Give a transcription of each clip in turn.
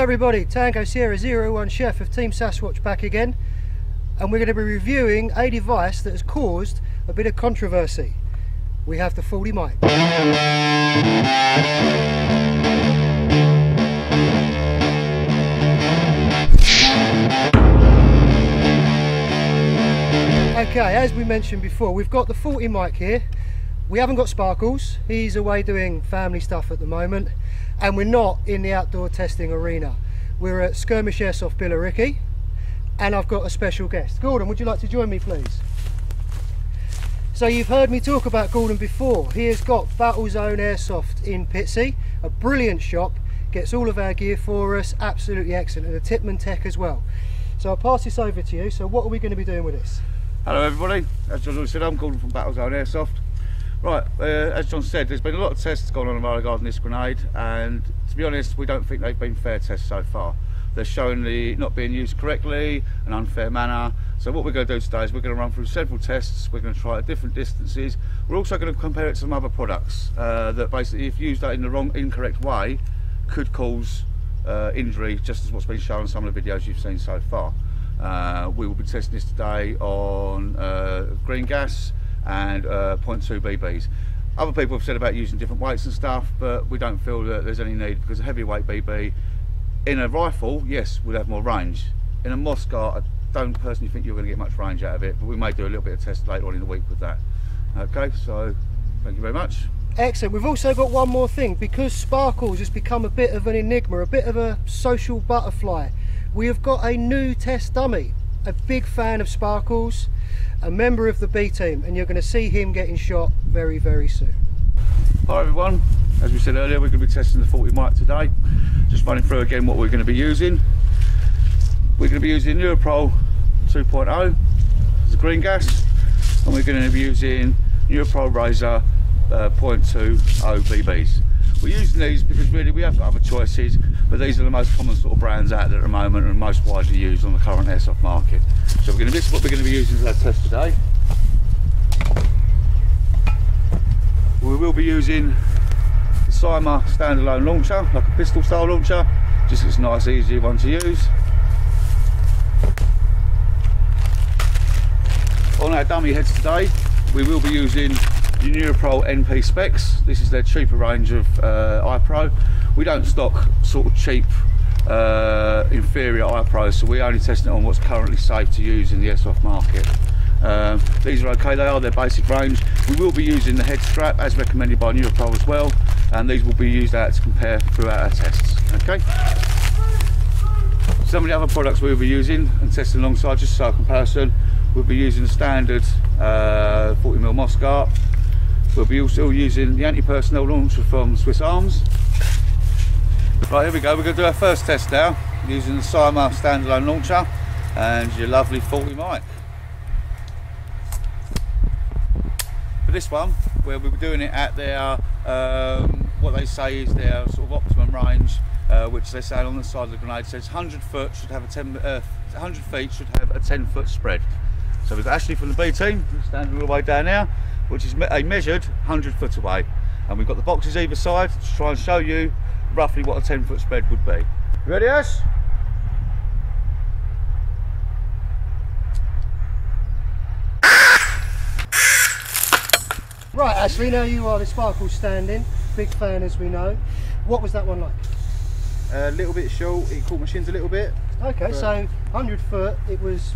Hello everybody, Tango Sierra 01 Chef of Team Sasquatch back again and we're going to be reviewing a device that has caused a bit of controversy. We have the 40 Mike. Okay, as we mentioned before, we've got the 40 Mike here. We haven't got Sparkles, he's away doing family stuff at the moment, and we're not in the outdoor testing arena. We're at Skirmish Airsoft Billericay, and I've got a special guest. Gordon, would you like to join me please? So you've heard me talk about Gordon before. He has got Battlezone Airsoft in Pitsea, a brilliant shop, gets all of our gear for us, absolutely excellent, and a Tippmann Tech as well. So I'll pass this over to you. So what are we going to be doing with this? Hello everybody, as John said, I'm Gordon from Battlezone Airsoft. Right, uh, as John said, there's been a lot of tests going on regarding this grenade, and to be honest, we don't think they've been fair tests so far. They're showing the not being used correctly, an unfair manner. So what we're going to do today is we're going to run through several tests. We're going to try at different distances. We're also going to compare it to some other products uh, that basically, if used in the wrong, incorrect way, could cause uh, injury, just as what's been shown in some of the videos you've seen so far. Uh, we will be testing this today on uh, green gas, and uh, 0.2 BBs. Other people have said about using different weights and stuff, but we don't feel that there's any need because a heavyweight BB in a rifle, yes, will have more range. In a Moscart, I don't personally think you're going to get much range out of it, but we may do a little bit of test later on in the week with that. Okay, so thank you very much. Excellent. We've also got one more thing because Sparkles has become a bit of an enigma, a bit of a social butterfly. We have got a new test dummy. A big fan of Sparkles a member of the B team and you're going to see him getting shot very very soon. Hi everyone, as we said earlier we're going to be testing the 40 Mike today. Just running through again what we're going to be using. We're going to be using Nuprol 2.0 as a green gas and we're going to be using Nuprol Razor uh, 0.20 BBs. We're using these because really we have got other choices, but these are the most common sort of brands out there at the moment and most widely used on the current airsoft market. So we're going to, this is what we're going to be using for our test today. We will be using the Cyma standalone launcher, like a pistol style launcher, just it's a nice easy one to use. On our dummy heads today, we will be using Nuprol NP specs. This is their cheaper range of uh, iPro. We don't stock sort of cheap uh, inferior iPros, so we only test it on what's currently safe to use in the airsoft market. Um, these are okay, they are their basic range. We will be using the head strap as recommended by Nuprol as well, and these will be used out to compare throughout our tests. Okay. Some of the other products we'll be using and testing alongside, just so comparison, we'll be using the standard uh, 40mm Moscart, We'll be also using the anti-personnel launcher from Swiss Arms. Right, here we go. We're going to do our first test now using the Cyma standalone launcher and your lovely 40 Mike. For this one, we'll be doing it at their, um, what they say is their sort of optimum range, uh, which they say on the side of the grenade says 100 foot should have a 10, uh, 100 feet should have a 10 foot spread. So with Ashley from the B team, standing all the way down now, which is a measured 100 foot away. And we've got the boxes either side to try and show you roughly what a 10 foot spread would be. ready Ash? Right Ashley, now you are the Sparkle standing, big fan as we know. What was that one like? A little bit short, it caught my shins a little bit. Okay, so 100 foot, it was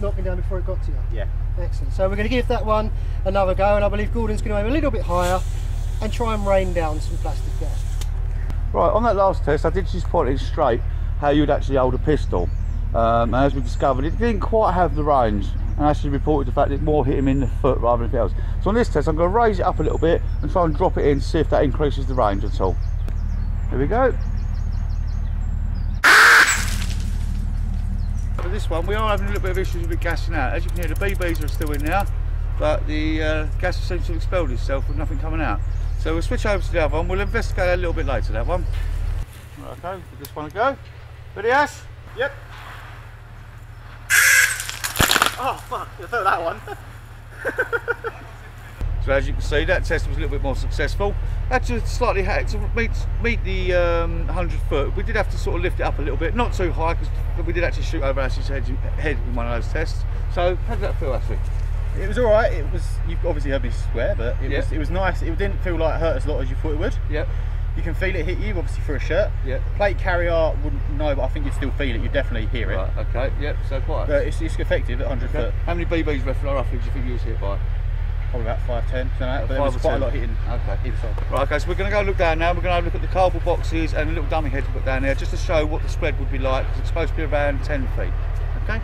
knocking down before it got to you? Yeah. Excellent. So we're going to give that one another go and I believe Gordon's going to aim a little bit higher and try and rain down some plastic gas. Right, on that last test I did just point it straight how you'd actually hold a pistol. Um, and as we discovered it didn't quite have the range and actually reported the fact that it more hit him in the foot rather than anything else. So on this test I'm going to raise it up a little bit and try and drop it in see if that increases the range at all. Here we go. This one, we are having a little bit of issues with gassing out. As you can hear, the BBs are still in there, but the uh, gas seems to have expelled itself with nothing coming out. So we'll switch over to the other one. We'll investigate a little bit later, that one. Okay, give this one a go. Ready, Ash? Yep. Oh, fuck, you throw that one. So as you can see, that test was a little bit more successful. Had to slightly had to meet meet the um, 100 foot. We did have to sort of lift it up a little bit, not too high because we did actually shoot over Ashley's head, head in one of those tests. So how did that feel, Ashley? It was all right. It was. You obviously heard me swear, but it Yeah. was. It was nice. It didn't feel like it hurt as lot as you thought it would. Yep. You can feel it hit you, obviously for a shirt. Yep. Plate carrier wouldn't know, but I think you'd still feel it. You definitely hear it. Right. Okay. Yep. So quite. But it's, it's effective at 100 Okay. foot. How many BBs roughly do you think you was hit by? Probably about 5, 10, something. But there was quite 10. a lot hitting Okay. either side. Right, okay, so we're going to go look down now. We're going to have a look at the cardboard boxes and a little dummy head to put down there just to show what the spread would be like because it's supposed to be around 10 feet. Okay?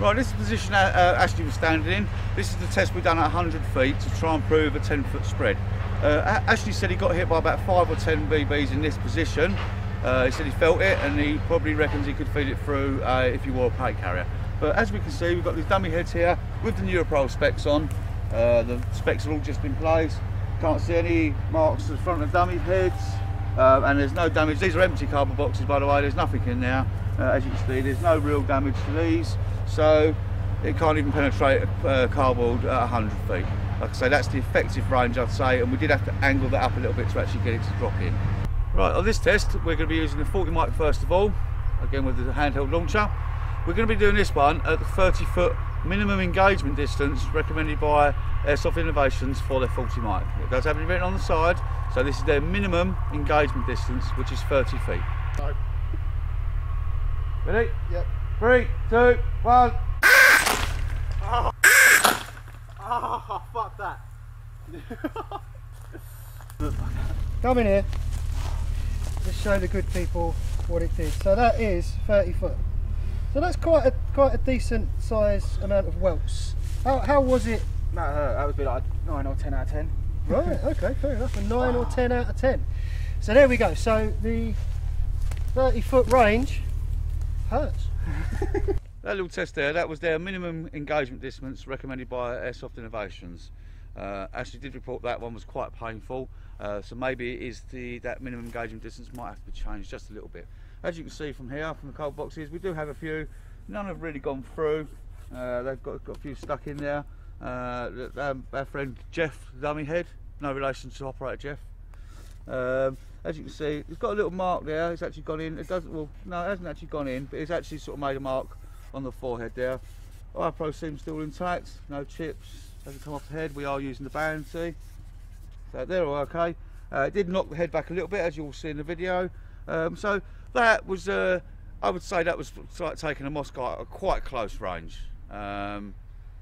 Right, this is the position uh, uh, Ashley was standing in. This is the test we've done at 100 feet to try and prove a 10 foot spread. Uh, Ashley said he got hit by about 5 or 10 BBs in this position. Uh, he said he felt it and he probably reckons he could feel it through uh, if you wore a plate carrier. But as we can see, we've got these dummy heads here with the Nuprol specs on. Uh, the specs are all just in place. Can't see any marks the front of dummy heads. Uh, and there's no damage. These are empty cardboard boxes, by the way. There's nothing in there. Uh, as you can see, there's no real damage to these. So it can't even penetrate cardboard at 100 feet. Like I say, that's the effective range, I'd say. And we did have to angle that up a little bit to actually get it to drop in. Right, on this test, we're going to be using the 40 Mike first of all, again with the handheld launcher. We're going to be doing this one at the 30 foot minimum engagement distance recommended by Airsoft Innovations for their 40 Mike. It does have it written on the side, so this is their minimum engagement distance, which is 30 feet. Ready? Yep. Three, two, one. Oh, fuck that. Come in here. Let's show the good people what it did. So that is 30 foot. So that's quite a quite a decent size amount of welts. How, how was it? That hurt. That would be like 9 or 10 out of 10. Right, okay, fair enough. A 9 or 10 out of 10. So there we go. So the 30 foot range hurts. That little test there, that was their minimum engagement distance recommended by Airsoft Innovations. Uh, Ashley did report that one was quite painful, uh, so maybe it is the that minimum engagement distance might have to be changed just a little bit. As you can see from here, from the cold boxes, we do have a few. None have really gone through. Uh, they've got, got a few stuck in there. Uh, um, our friend Jeff Dummy Head, no relation to operator Jeff. Um, as you can see, it's got a little mark there. It's actually gone in. It doesn't. Well, no, it hasn't actually gone in, but it's actually sort of made a mark on the forehead there. iPro seems still intact. No chips. Hasn't come off the head. We are using the band. See, so they're all okay. Uh, it did knock the head back a little bit, as you'll see in the video. Um, so that was, uh, I would say, that was like taking a Moscart at quite close range. Um,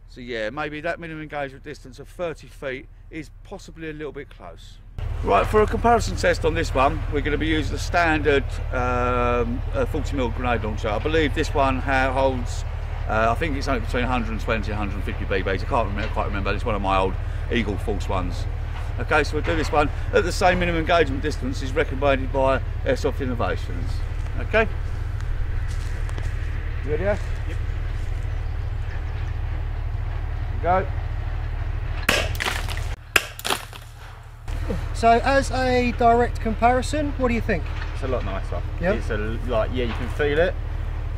so yeah, maybe that minimum engagement distance of 30 feet is possibly a little bit close. Right, for a comparison test on this one, we're going to be using the standard um, uh, 40mm grenade launcher. I believe this one holds, uh, I think it's only between 120 and 150 BBs. I can't remember, quite remember. It's one of my old Eagle Force ones. Okay, so we'll do this one at the same minimum engagement distance is recommended by Airsoft Innovations. Okay? You ready, Ash? Yep. Go. So as a direct comparison, what do you think? It's a lot nicer. Yeah. It's a, like, yeah, you can feel it,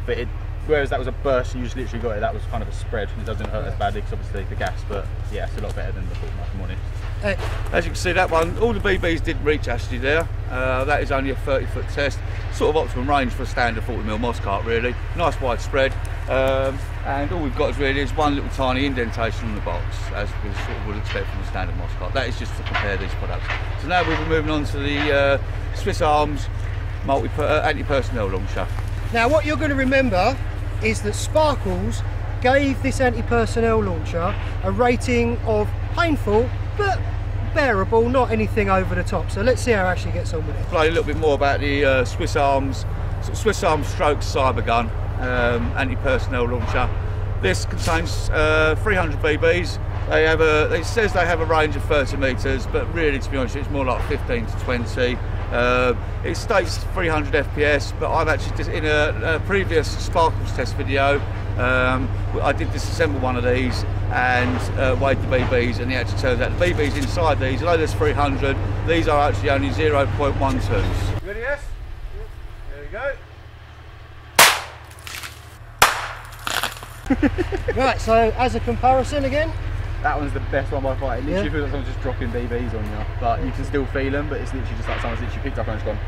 but it, whereas that was a burst and you just literally got it, that was kind of a spread and it doesn't hurt as badly because obviously the gas, but yeah, it's a lot better than the 40 Mike morning. Eh, As you can see, that one, all the BBs didn't reach Ashley there. Uh, that is only a 30 foot test. Sort of optimum range for a standard 40mm Moscart, really. Nice wide spread. Um, and all we've got is really is one little tiny indentation on the box, as we sort of would expect from a standard Moscart. That is just to compare these products. So now we'll be moving on to the uh, Swiss Arms multi uh, anti-personnel launcher. Now what you're going to remember is that Sparkles gave this anti-personnel launcher a rating of painful but bearable, not anything over the top. So let's see how Ashley gets on with it. Play a little bit more about the uh, Swiss Arms, Swiss Arms Stroke Cybergun um, anti-personnel launcher. This contains uh, 300 BBs. They have a. It says they have a range of 30 metres, but really, to be honest, it's more like 15 to 20. Uh, it states 300 FPS, but I've actually in a, a previous Sparkles test video. Um, I did disassemble one of these and uh, weighed the BBs, and it actually turns out the BBs inside these, although there's 300, these are actually only 0.12s. Ready, yes? There we go. Right, so as a comparison again, That one's the best one by far. It literally Yeah. feels like someone's just dropping BBs on you, but you can still feel them. But it's literally just like someone's literally picked up and it's gone.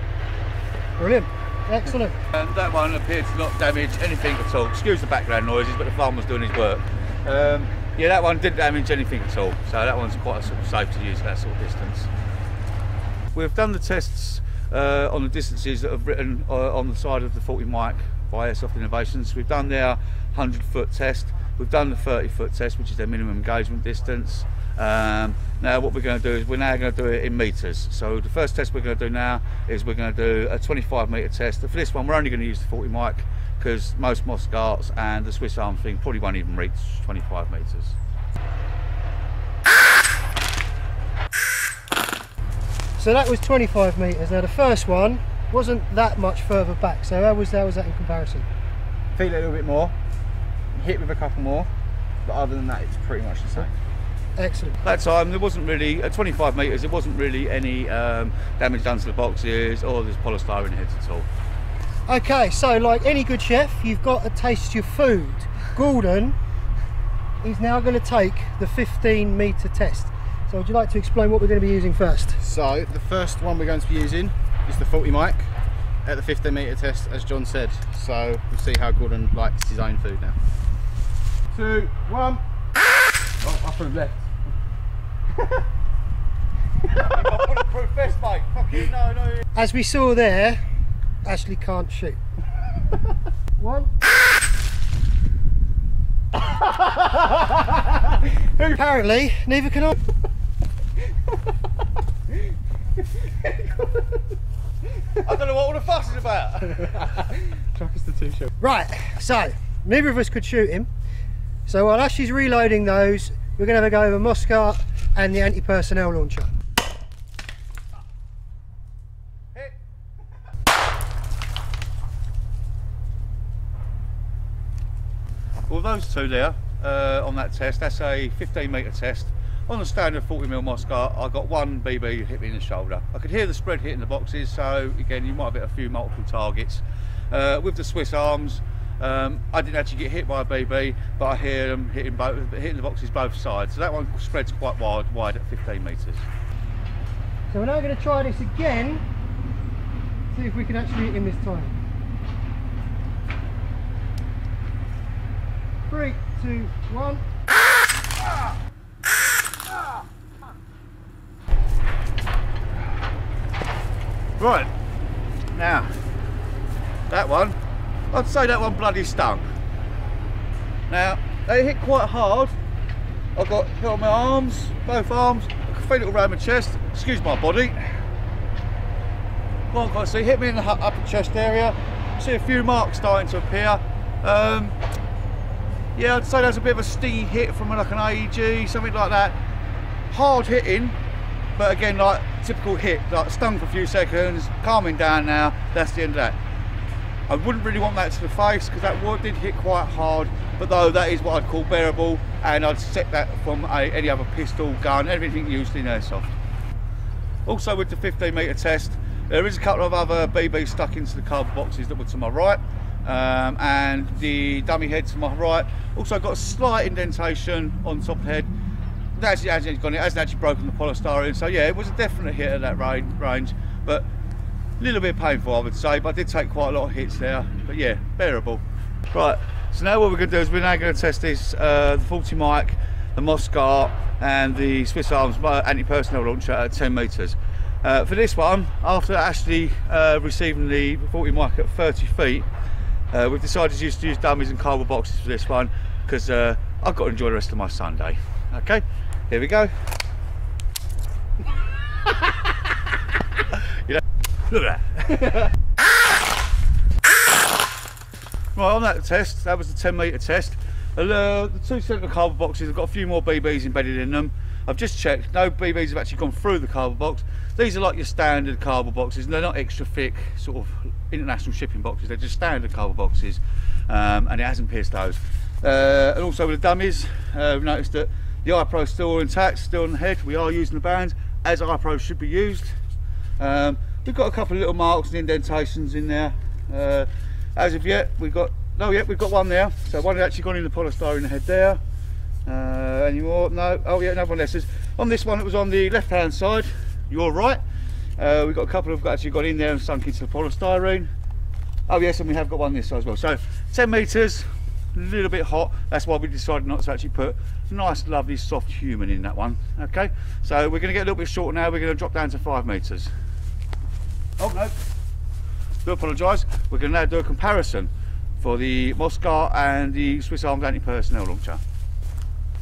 Brilliant. Excellent. And that one appeared to not damage anything at all. Excuse the background noises, but the farm was doing his work. Um, yeah, that one didn't damage anything at all. So that one's quite sort of safe to use at that sort of distance. We've done the tests uh, on the distances that have written uh, on the side of the 40 Mike by Airsoft Innovations. We've done their 100 foot test. We've done the 30 foot test, which is their minimum engagement distance. Um, now what we're going to do is we're now going to do it in meters. So the first test we're going to do now is we're going to do a 25 meter test. For this one, we're only going to use the 40 Mike because most Moscarts and the Swiss Arm thing probably won't even reach 25 meters. So that was 25 metres. Now the first one wasn't that much further back. So how was, how was that in comparison? Feel it a little bit more. Hit with a couple more, but other than that, it's pretty much the same. Excellent. that time there wasn't really at 25 metres there wasn't really any um, damage done to the boxes or there's polystyrene heads at all Okay, so like any good chef, you've got to taste your food. Gordon is now going to take the 15 metre test. So would you like to explain what we're going to be using first? So the first one we're going to be using is the 40 Mike at the 15 metre test, as John said. So we'll see how Gordon likes his own food now. Two, one. Oh, up and left. Bulletproof vest mate fucking no no As we saw there, Ashley can't shoot. One. Apparently, neither can I. I don't know what all the fuss is about Chuck us the two shot. Right, so neither of us could shoot him. So while Ashley's reloading those, we're going to have a go over Moscart and the anti-personnel launcher. Well, those two there uh, on that test, that's a 15 metre test. On the standard 40mm Moscart, I got one BB hit me in the shoulder. I could hear the spread hitting the boxes, so again, you might have hit a few multiple targets. Uh, with the Swiss Arms, um, I didn't actually get hit by a BB, but I hear them hitting, both, hitting the boxes both sides. So that one spreads quite wide, wide at 15 metres. So we're now going to try this again, see if we can actually hit him this time. Three, two, one. Right, now, that one, I'd say that one bloody stung. Now, they hit quite hard. I've got hit on my arms, both arms, I could feel it around my chest, excuse my body. Can't quite see, hit me in the upper chest area, see a few marks starting to appear. Um, yeah, I'd say that's a bit of a stingy hit from like an AEG, something like that. Hard hitting, but again, like typical hit, like stung for a few seconds, calming down now, that's the end of that. I wouldn't really want that to the face because that did hit quite hard, but though that is what I'd call bearable, and I'd set that from a, any other pistol, gun, everything used in airsoft. Also with the 15 metre test, there is a couple of other BBs stuck into the cardboard boxes that were to my right, um, and the dummy head to my right. Also got a slight indentation on top of the head. Actually hasn't gone, it hasn't actually broken the polystyrene, so yeah, it was a definite hit at that range but a little bit painful I would say, but I did take quite a lot of hits there, but yeah, bearable. Right, so now what we're going to do is we're now going to test this, uh, the 40 Mike, the Moscart and the Swiss Arms anti-personnel launcher at 10 metres. Uh, for this one, after actually uh, receiving the 40 Mike at 30 feet, uh, we've decided to use, to use dummies and cardboard boxes for this one because uh, I've got to enjoy the rest of my Sunday. Okay, here we go. look at that. Right, on that test, that was the 10 metre test. Uh, the two centre cardboard boxes have got a few more BBs embedded in them. I've just checked, no BBs have actually gone through the cardboard box. These are like your standard cardboard boxes, and they're not extra thick, sort of international shipping boxes, they're just standard cardboard boxes, um, and it hasn't pierced those. Uh, and also with the dummies, uh, we've noticed that the iPro is still intact, still on the head. We are using the band as iPro should be used. Um, we've got a couple of little marks and indentations in there. Uh, as of yet, we've got no, yet we've got one there. So one has actually gone in the polystyrene head there. Uh, any more? No. Oh yeah, another one there. Says on this one it was on the left hand side. You're right. Uh, we've got a couple of actually got in there and sunk into the polystyrene. Oh yes, and we have got one this side as well. So 10 metres, a little bit hot. That's why we decided not to actually put nice, lovely, soft human in that one. Okay. So we're going to get a little bit shorter now. We're going to drop down to five metres. Oh no. Do apologise. We're going to now do a comparison for the Moscart and the Swiss Arms anti-personnel launcher.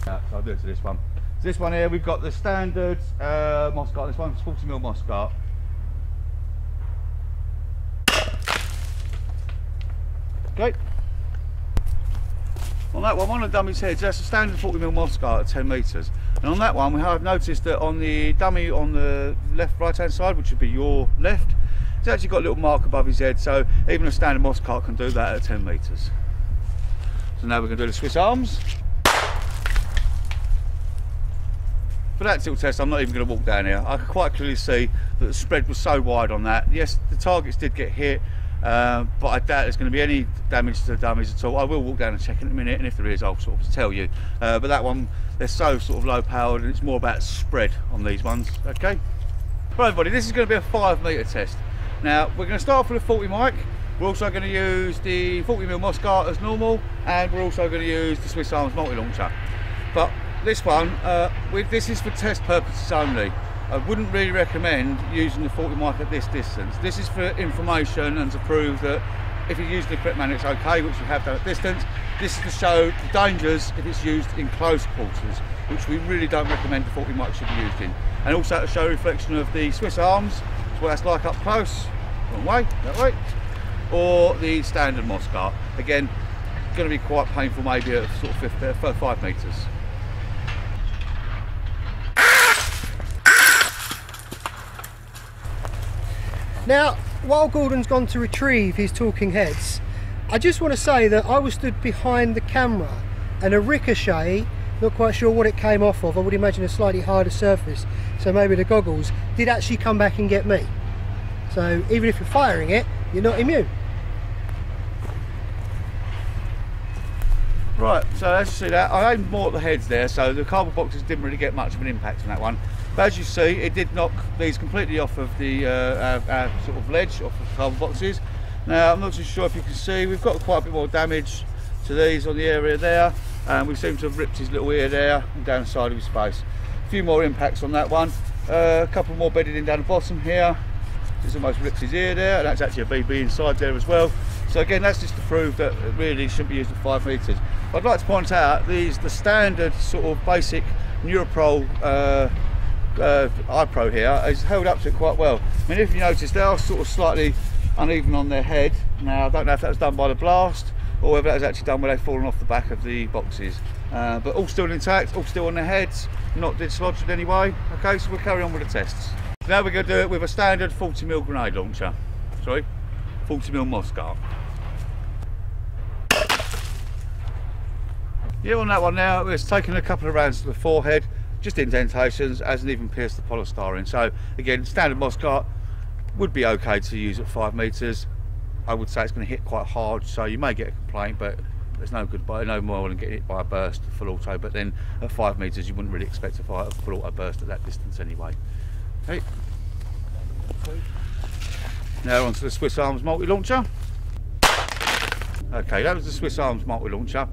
Yeah, so I'll do it to this one. So this one here, we've got the standard uh, Moscart. This one's 40mm Moscart. Okay. On that one, one of the dummies here, that's a standard 40mm Moscart at 10 metres. And on that one, we have noticed that on the dummy on the left right hand side, which would be your left, it's actually got a little mark above his head, so even a standard Moscart can do that at 10 metres. So now we're going to do the Swiss arms. For that tilt test, I'm not even going to walk down here. I can quite clearly see that the spread was so wide on that. Yes, the targets did get hit, uh, but I doubt there's going to be any damage to the dummies at all. I will walk down and check in a minute, and if there is, I'll sort of tell you. Uh, but that one, they're so sort of low powered, and it's more about spread on these ones. Okay. Right, everybody, this is going to be a five metre test. Now we're going to start off with the 40 Mike. We're also going to use the 40mm Moscart as normal, and we're also going to use the Swiss Arms multi-launcher. But this one, uh, we, this is for test purposes only. I wouldn't really recommend using the 40 Mike at this distance. This is for information and to prove that if you use the correct it's okay, which we have done at distance. This is to show the dangers if it's used in close quarters, which we really don't recommend the 40 Mike should be used in. And also to show a reflection of the Swiss Arms, what that's like up close, wrong way, that way, or the standard Moscart. Again, going to be quite painful maybe at sort of 50, uh, 5 metres. Now, while Gordon's gone to retrieve his talking heads, I just want to say that I was stood behind the camera and a ricochet, not quite sure what it came off of, I would imagine a slightly harder surface, so maybe the goggles, did actually come back and get me. So even if you're firing it, you're not immune. Right, so as you see that, I aimed more at the heads there, so the cardboard boxes didn't really get much of an impact on that one. But as you see, it did knock these completely off of the uh, our, our sort of ledge, off of the cardboard boxes. Now, I'm not too sure if you can see, we've got quite a bit more damage to these on the area there, and we seem to have ripped his little ear there and down the side of his face. Few more impacts on that one, uh, a couple more bedded in down the bottom here, it's almost ripped his ear there, and that's actually a BB inside there as well. So again, that's just to prove that it really shouldn't be used at five metres. I'd like to point out these the standard sort of basic Nuprol uh, uh, iPro here is held up to it quite well. I mean, if you notice, they are sort of slightly uneven on their head. Now, I don't know if that was done by the blast or whether that was actually done where they've fallen off the back of the boxes. Uh, but all still intact, all still on their heads, not dislodged anyway. Okay, so we'll carry on with the tests. Now we're going to do it with a standard 40mm grenade launcher. Sorry, 40mm Moscart. Yeah, on that one now, it's taken a couple of rounds to the forehead, just indentations, hasn't even pierced the polystyrene. So again, standard Moscart would be okay to use at five metres. I would say it's going to hit quite hard, so you may get a complaint, but there's no good by no more than getting hit by a burst full auto. But then at five metres, you wouldn't really expect to fire a full auto burst at that distance anyway. Okay. Now onto the Swiss Arms multi-launcher. Okay, that was the Swiss Arms multi-launcher.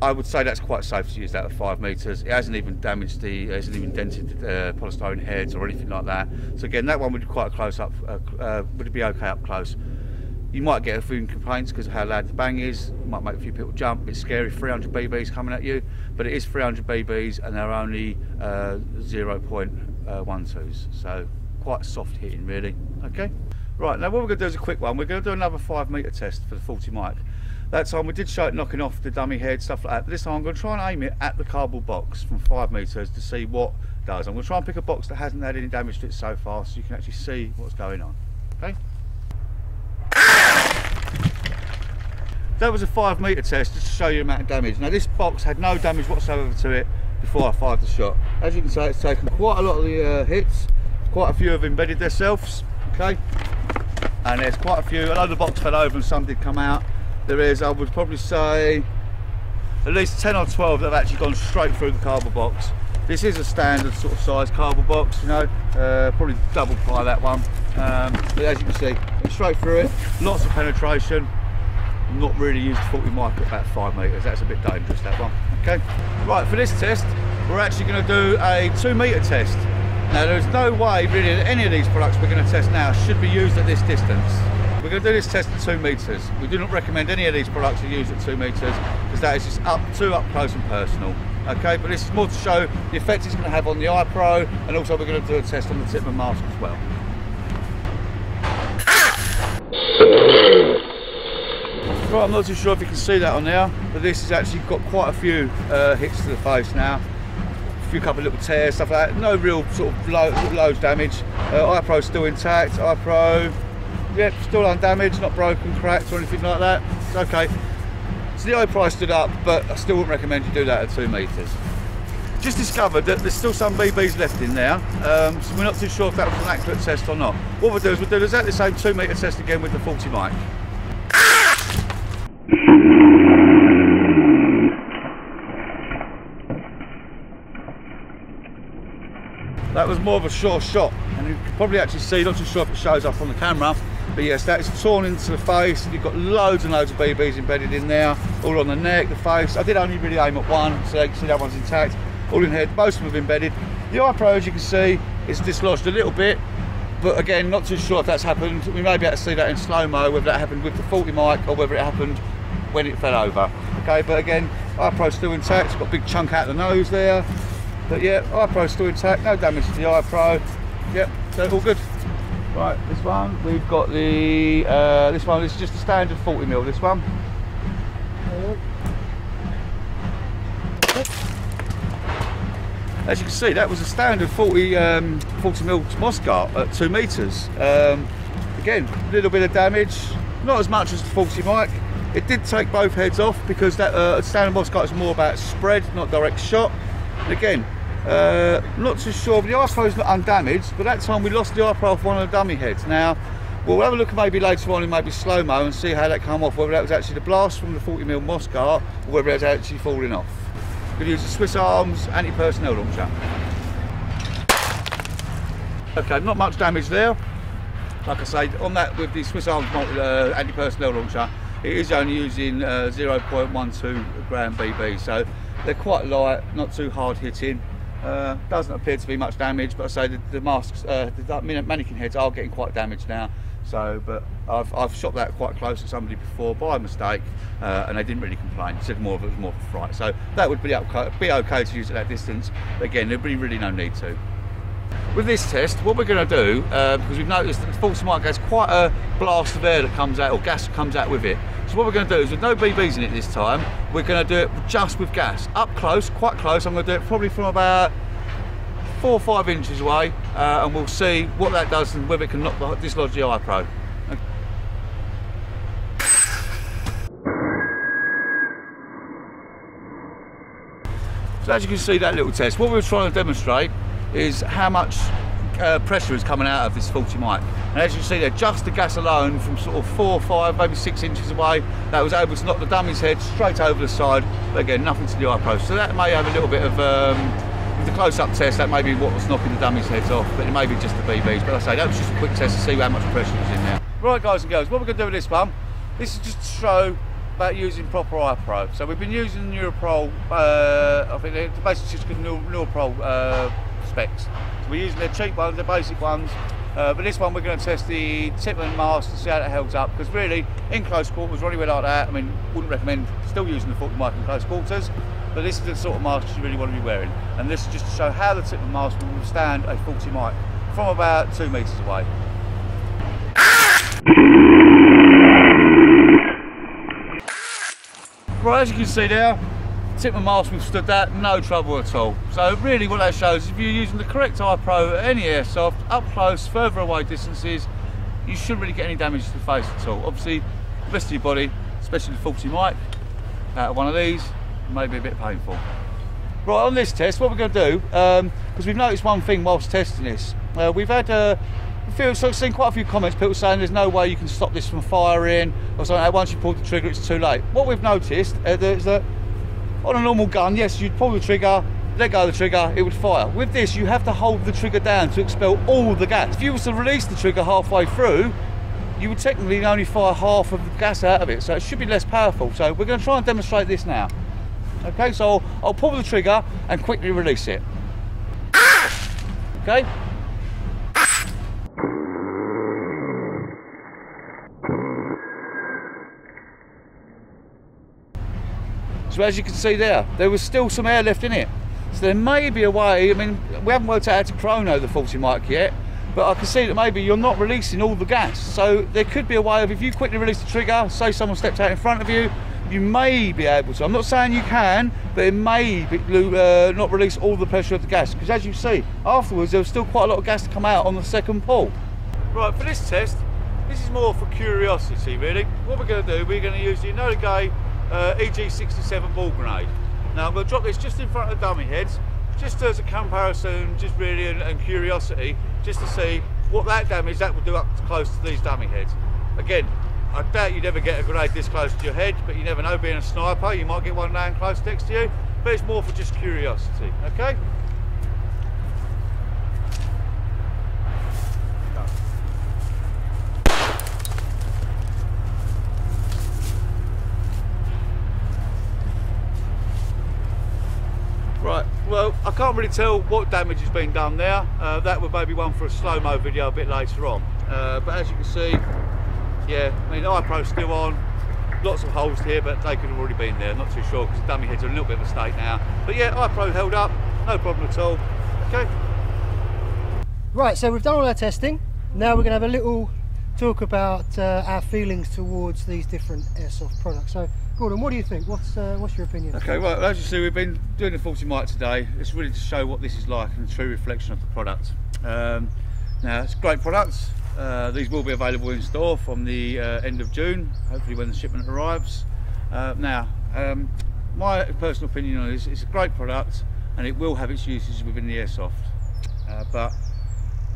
I would say that's quite safe to use that at five metres. It hasn't even damaged the, it hasn't even dented uh, polystyrene heads or anything like that. So again, that one would be quite close up, uh, uh, would it be okay up close. You might get a few complaints because of how loud the bang is. Might make a few people jump. It's scary, 300 BBs coming at you, but it is 300 BBs and they're only uh, 0.12s. So quite soft hitting really. Okay. Right, now what we're going to do is a quick one. We're going to do another five metre test for the 40 Mike. That time we did show it knocking off the dummy head, stuff like that. But this time I'm going to try and aim it at the cardboard box from five metres to see what does. I'm going to try and pick a box that hasn't had any damage to it so far so you can actually see what's going on. Okay? That was a five metre test just to show you the amount of damage. Now this box had no damage whatsoever to it before I fired the shot. As you can see it's taken quite a lot of the uh, hits. Quite a few have embedded themselves. Okay? And there's quite a few, the box fell over and some did come out. There is, I would probably say, at least 10 or 12 that have actually gone straight through the cardboard box. This is a standard sort of size cardboard box, you know, uh, probably double ply that one. Um, but as you can see, straight through it, lots of penetration. Not really used 40 Mike at uh, about five metres, that's a bit dangerous that one. Okay, right, for this test, we're actually going to do a two metre test. Now there's no way really that any of these products we're going to test now should be used at this distance. We're going to do this test at two metres. We do not recommend any of these products are used at two metres because that is just up too up close and personal. Okay, but this is more to show the effect it's going to have on the iPro and also we're going to do a test on the Tippmann mask as well. Right, I'm not too sure if you can see that on there, but this has actually got quite a few uh, hits to the face now. A few couple of little tears, stuff like that. No real sort of low, loads damage. Uh, iPro still intact. iPro, yeah, still undamaged, not broken, cracked or anything like that. It's okay. So the iPro stood up, but I still wouldn't recommend you do that at two metres. Just discovered that there's still some BBs left in there, um, so we're not too sure if that was an accurate test or not. What we'll do is we'll do exactly the same two metre test again with the 40 Mike. That was more of a sure shot, and you can probably actually see, not too sure if it shows up on the camera, but yes, that's torn into the face. You've got loads and loads of BBs embedded in there, all on the neck, the face. I did only really aim at one, so you can see that one's intact. All in here, most of them have embedded. The iPro, as you can see, is dislodged a little bit, but again, not too sure if that's happened. We may be able to see that in slow-mo, whether that happened with the 40 Mike or whether it happened when it fell over. Okay, but again, iPro's still intact. Got a big chunk out of the nose there. But yeah, iPro's still intact, no damage to the iPro. Yep, so all good. Right, this one, we've got the, uh, this one, is just a standard 40 mil, this one. As you can see, that was a standard 40, um, 40 mil Moscart at two meters. Um, again, a little bit of damage, not as much as the 40 Mike. It did take both heads off because that uh, standard Moscart is more about spread, not direct shot. Again, uh, not too sure, but the iPro is not undamaged, but that time we lost the iPro off one of the dummy heads. Now, we'll have a look maybe later on in maybe slow-mo and see how that came off, whether that was actually the blast from the 40mm Moscart or whether it was actually falling off. We'll use the Swiss Arms anti-personnel launcher. Okay, not much damage there. Like I say, on that with the Swiss Arms uh, anti-personnel launcher, it is only using uh, 0.12 gram BB, so they're quite light, not too hard hitting. Uh, doesn't appear to be much damage, but I say the, the masks, uh, the mannequin heads are getting quite damaged now. So, but I've, I've shot that quite close to somebody before by mistake, uh, and they didn't really complain. Said more of it was more of a fright. So that would be okay, be okay to use at that distance. But again, there'd be really no need to. With this test, what we're going to do, uh, because we've noticed that the 40 Mike has quite a blast of air that comes out, or gas comes out with it. So what we're going to do is, with no BBs in it this time, we're going to do it just with gas. Up close, quite close, I'm going to do it probably from about four or five inches away, uh, and we'll see what that does and whether it can knock the, dislodge the iPro. So as you can see that little test, what we were trying to demonstrate is how much uh, pressure is coming out of this 40 Mike. And as you see there, just the gas alone from sort of four, five, maybe six inches away, that was able to knock the dummy's head straight over the side, but again, nothing to the iPro. So that may have a little bit of, um, with the close-up test, that may be what was knocking the dummy's heads off, but it may be just the BBs. But I say, that was just a quick test to see how much pressure was in there. Right guys and girls, what we're going to do with this one, this is just to show about using proper iPro. So we've been using Nuprol, uh, I think basically just good Nuprol uh, specs. So we're using the cheap ones, the basic ones, uh, but this one we're going to test the Tippmann mask to see how that holds up because really in close quarters, really like that, I mean, wouldn't recommend still using the 40 Mike in close quarters, but this is the sort of mask you really want to be wearing. And this is just to show how the Tippmann mask will withstand a 40 Mike from about two metres away. Right, as you can see there, Tippmann mask withstood that, no trouble at all. So really what that shows is if you're using the correct iPro at any airsoft, up close, further away distances, you shouldn't really get any damage to the face at all. Obviously, the rest of your body, especially the 40 Mike, out of one of these, may be a bit painful. Right, on this test, what we're going to do, because um, we've noticed one thing whilst testing this, uh, we've had uh, few, so I've seen quite a few comments, people saying there's no way you can stop this from firing, or something. that Once you pull the trigger, it's too late. What we've noticed uh, is that on a normal gun, yes, you'd pull the trigger, let go of the trigger, it would fire. With this, you have to hold the trigger down to expel all the gas. If you was to release the trigger halfway through, you would technically only fire half of the gas out of it, so it should be less powerful. So we're going to try and demonstrate this now. Okay, so I'll, I'll pull the trigger and quickly release it. Okay? So as you can see there, there was still some air left in it. So there may be a way, I mean, we haven't worked out how to chrono the 40 Mike yet, but I can see that maybe you're not releasing all the gas. So there could be a way of, if you quickly release the trigger, say someone stepped out in front of you, you may be able to. I'm not saying you can, but it may be, uh, not release all the pressure of the gas. Because as you see, afterwards there was still quite a lot of gas to come out on the second pull. Right, for this test, this is more for curiosity really. What we're going to do, we're going to use the Enola Gay uh, EG67 ball grenade. Now I'm going to drop this just in front of the dummy heads, just as a comparison, just really and, and curiosity, just to see what that damage that will do up close to these dummy heads. Again, I doubt you'd ever get a grenade this close to your head, but you never know, being a sniper, you might get one laying close next to you, but it's more for just curiosity, okay? Right, well, I can't really tell what damage has been done there. Uh, that would maybe one for a slow-mo video a bit later on. Uh, but as you can see, yeah, I mean, iPro's still on. Lots of holes here, but they could have already been there. Not too sure because the dummy heads are a little bit of a state now. But yeah, iPro held up, no problem at all. Okay. Right, so we've done all our testing. Now we're going to have a little talk about uh, our feelings towards these different airsoft products. So, Gordon, what do you think? What's uh, what's your opinion? Okay, well, as you see, we've been doing the 40 Mike today. It's really to show what this is like and a true reflection of the product. Um, now, it's great product. Uh, these will be available in store from the uh, end of June, hopefully when the shipment arrives. Uh, now, um, my personal opinion on this, it's a great product and it will have its uses within the airsoft. Uh, but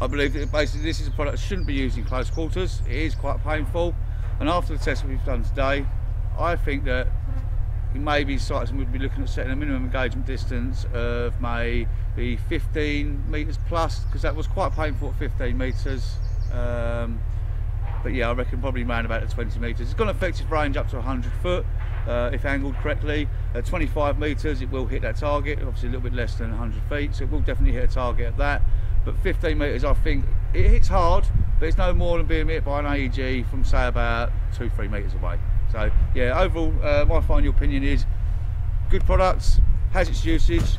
I believe that basically this is a product that shouldn't be used in close quarters. It is quite painful. And after the test we've done today, I think that maybe sites would be looking at setting a minimum engagement distance of maybe 15 metres plus, because that was quite painful at 15 metres. Um, but yeah, I reckon probably around about the 20 metres. It's got an effective range up to 100 foot uh, if angled correctly. At 25 metres, it will hit that target. Obviously, a little bit less than 100 feet, so it will definitely hit a target at that. But 15 metres, I think it hits hard, but it's no more than being hit by an AEG from say about two, three metres away. So yeah, overall, uh, my final opinion is good products, has its usage,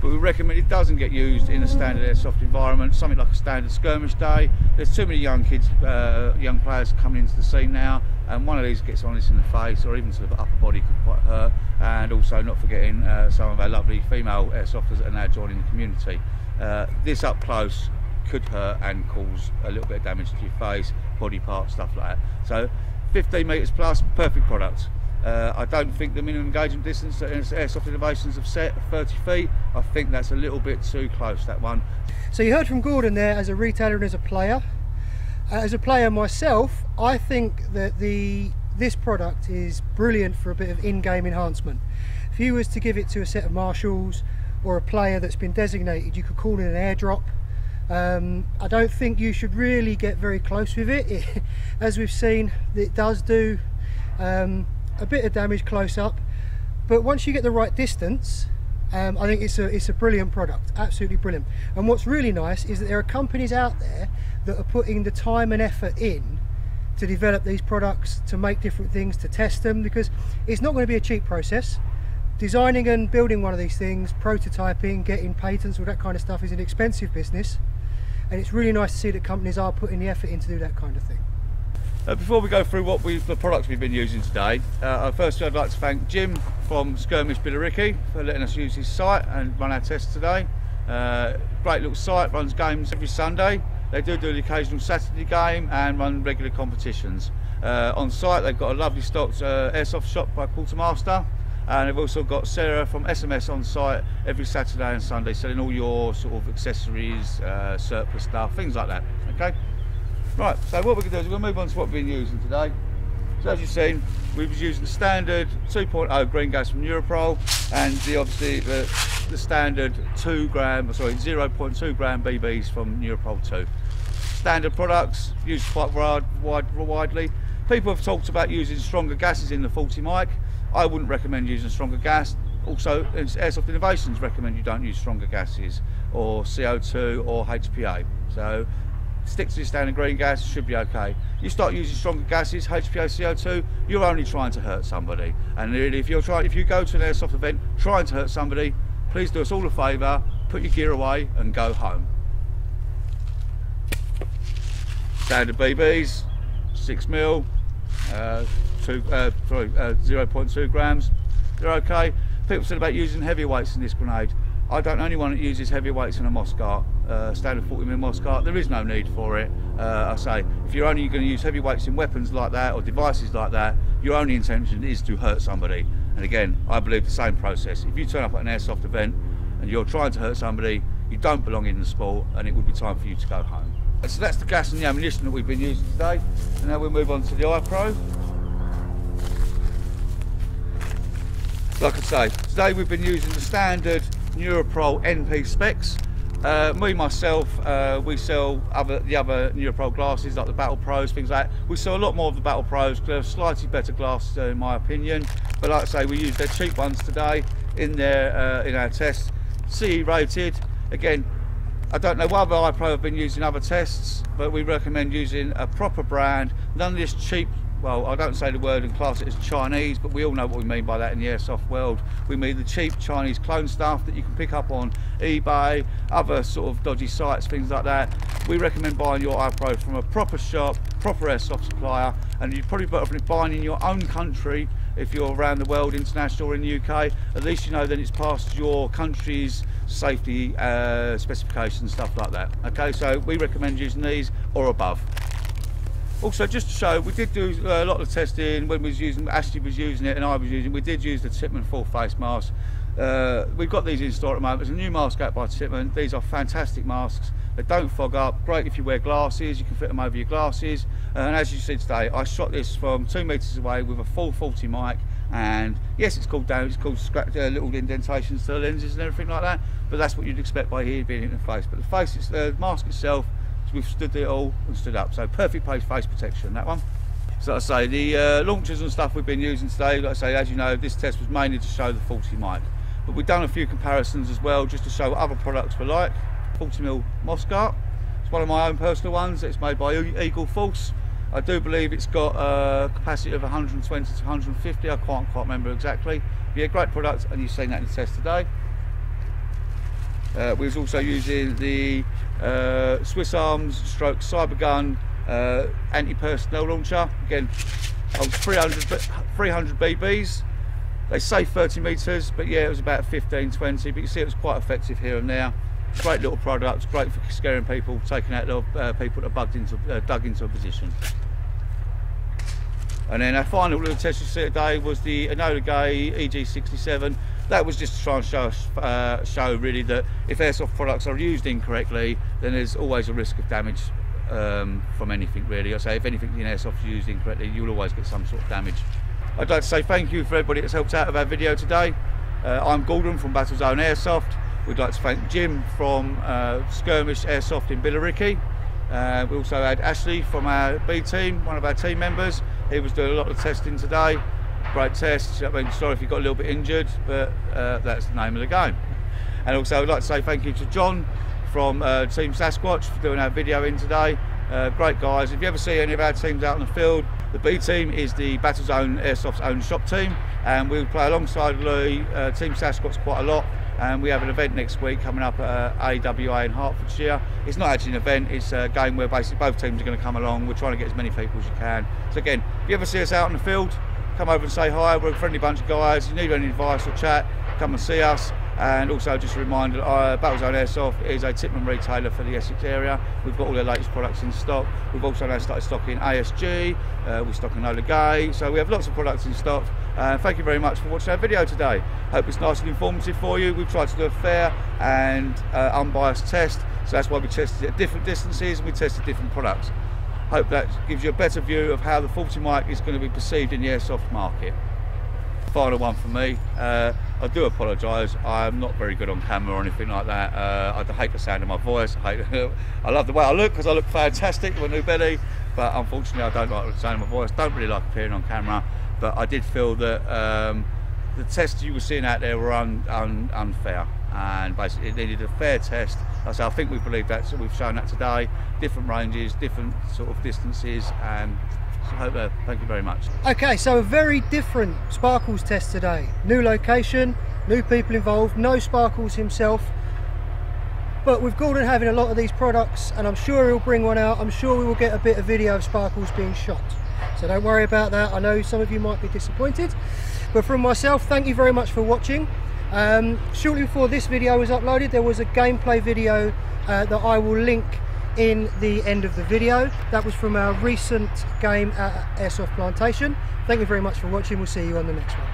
but we recommend it doesn't get used in a standard airsoft environment, something like a standard skirmish day. There's too many young kids, uh, young players coming into the scene now, and one of these gets on us in the face or even to the upper body could quite hurt. And also not forgetting uh, some of our lovely female airsofters that are now joining the community. Uh, this up close could hurt and cause a little bit of damage to your face, body parts, stuff like that. So 15 metres plus, perfect product. Uh, I don't think the minimum engagement distance that Airsoft Innovations have set 30 feet. I think that's a little bit too close, that one. So you heard from Gordon there as a retailer and as a player. Uh, as a player myself, I think that the this product is brilliant for a bit of in-game enhancement. If you was to give it to a set of marshals or a player that's been designated, you could call it an airdrop. Um, I don't think you should really get very close with it. it as we've seen, it does do um, a bit of damage close up. But once you get the right distance um, I think it's a, it's a brilliant product absolutely brilliant. And what's really nice is that there are companies out there that are putting the time and effort in to develop these products to make different things to test them because it's not going to be a cheap process. Designing and building one of these things prototyping getting patents all that kind of stuff is an expensive business and it's really nice to see that companies are putting the effort in to do that kind of thing uh, before we go through what we the products we've been using today, uh, first I'd like to thank Jim from Skirmish Billericay for letting us use his site and run our tests today. Uh, great little site, runs games every Sunday. They do do the occasional Saturday game and run regular competitions. Uh, on site they've got a lovely stocked uh, airsoft shop by Quartermaster and they've also got Sarah from SMS on site every Saturday and Sunday selling all your sort of accessories, uh, surplus stuff, things like that. Okay. Right, so what we're going to do is we're going to move on to what we've been using today. So as you've seen, we've been using the standard 2.0 green gas from Nuprol and the obviously the, the standard 2 gram, sorry 0.2 gram BBs from Nuprol 2. Standard products used quite wide, wide, widely. People have talked about using stronger gases in the 40 Mike. I wouldn't recommend using stronger gas. Also, Airsoft Innovations recommend you don't use stronger gases or CO2 or HPA. So stick to your standard green gas, should be okay. You start using stronger gases, HPA, CO2, you're only trying to hurt somebody. And really, if you're trying, if you go to an airsoft event trying to hurt somebody, please do us all a favour, put your gear away and go home. Standard BBs, six mil, uh, uh, sorry, uh, 0.2 grams. They're okay. People said about using heavyweights in this grenade. I don't know anyone that uses heavyweights in a Moscart, uh, standard 40 mm Moscart. There is no need for it. Uh, I say, if you're only going to use heavyweights in weapons like that or devices like that, your only intention is to hurt somebody. And again, I believe the same process. If you turn up at an airsoft event and you're trying to hurt somebody, you don't belong in the sport and it would be time for you to go home. So that's the gas and the ammunition that we've been using today. And now we'll move on to the eye pro. Like I say, today we've been using the standard Nuprol NP specs. Uh, me myself, uh, we sell other the other Nuprol glasses like the Battle Pros, things like that. We sell a lot more of the Battle Pros because they're slightly better glasses uh, in my opinion. But like I say, we use their cheap ones today in their uh, in our tests. CE rated. Again, I don't know what other eye pro have been using other tests, but we recommend using a proper brand. None of this cheap well, I don't say the word and class it as Chinese, but we all know what we mean by that in the airsoft world. We mean the cheap Chinese clone stuff that you can pick up on eBay, other sort of dodgy sites, things like that. We recommend buying your eye pro from a proper shop, proper airsoft supplier, and you'd probably better buying in your own country if you're around the world, international or in the UK. At least you know then it's past your country's safety uh, specifications, stuff like that. Okay, so we recommend using these or above. Also, just to show, we did do uh, a lot of testing when we was using, Ashley was using it and I was using. it. We did use the Tippmann full face mask. Uh, we've got these in store at the moment. There's a new mask out by Tippmann. These are fantastic masks. They don't fog up. Great if you wear glasses. You can fit them over your glasses. Uh, and as you see today, I shot this from two meters away with a full 40 Mike. And yes, it's called down. It's called scratch, uh, little indentations to the lenses and everything like that. But that's what you'd expect by here being in the face. But the face, is the mask itself we've stood it all and stood up. So perfect place face protection, that one. So I say, the uh, launchers and stuff we've been using today, like I say, as you know, this test was mainly to show the 40 Mike. But we've done a few comparisons as well, just to show other products were like. 40mm Moscart, it's one of my own personal ones, it's made by Eagle Force. I do believe it's got a capacity of 120 to 150, I can't quite remember exactly. But yeah, great product, and you've seen that in the test today. Uh, we was also using the uh, Swiss Arms stroke Cybergun uh, anti-personnel launcher. Again, 300, 300 BBs. They say 30 metres, but yeah, it was about 15, 20. But you see it was quite effective here and there. Great little product, great for scaring people, taking out little, uh, people that bugged into, uh, dug into a position. And then our final little test you see today was the Enola Gaye EG67 that was just to try and show, uh, show really that if airsoft products are used incorrectly, then there's always a risk of damage um, from anything really. I say if anything in airsoft is used incorrectly, you'll always get some sort of damage. I'd like to say thank you for everybody that's helped out with our video today. Uh, I'm Gordon from Battlezone Airsoft. We'd like to thank Jim from uh, Skirmish Airsoft in Billericay. Uh, we also had Ashley from our B team, one of our team members. He was doing a lot of testing today great test. I mean, sorry if you got a little bit injured, but uh, that's the name of the game. And also, I'd like to say thank you to John from uh, Team Sasquatch for doing our video in today. Uh, great guys. If you ever see any of our teams out in the field, the B team is the Battlezone Airsoft's own shop team, and we play alongside the uh, Team Sasquatch quite a lot. And we have an event next week coming up at uh, AWA in Hertfordshire. It's not actually an event, it's a game where basically both teams are going to come along. We're trying to get as many people as you can. So, again, if you ever see us out in the field, come over and say hi. We're a friendly bunch of guys. If you need any advice or chat, come and see us. And also just a reminder, uh, Battlezone Airsoft is a Tippmann retailer for the Essex area. We've got all their latest products in stock. We've also now started stocking ASG, uh, we're stocking Gaye, so we have lots of products in stock. Uh, thank you very much for watching our video today. Hope it's nice and informative for you. We've tried to do a fair and uh, unbiased test, so that's why we tested at different distances and we tested different products. Hope that gives you a better view of how the 40 Mike is going to be perceived in the airsoft market. Final one for me. Uh, I do apologise. I'm not very good on camera or anything like that. Uh, I hate the sound of my voice. I, hate, I love the way I look because I look fantastic with a new belly, but unfortunately I don't like the sound of my voice. Don't really like appearing on camera. But I did feel that um, the tests you were seeing out there were un, un, unfair and basically it needed a fair test. I say I think we believe that, so we've shown that today. Different ranges, different sort of distances, and so hope that. Thank you very much. Okay, so a very different Sparkles test today. New location, new people involved, no Sparkles himself. But with Gordon having a lot of these products, and I'm sure he'll bring one out, I'm sure we will get a bit of video of Sparkles being shot. So don't worry about that. I know some of you might be disappointed. But from myself, thank you very much for watching. Um, shortly before this video was uploaded there was a gameplay video uh, that I will link in the end of the video. That was from our recent game at Airsoft Plantation. Thank you very much for watching, we'll see you on the next one.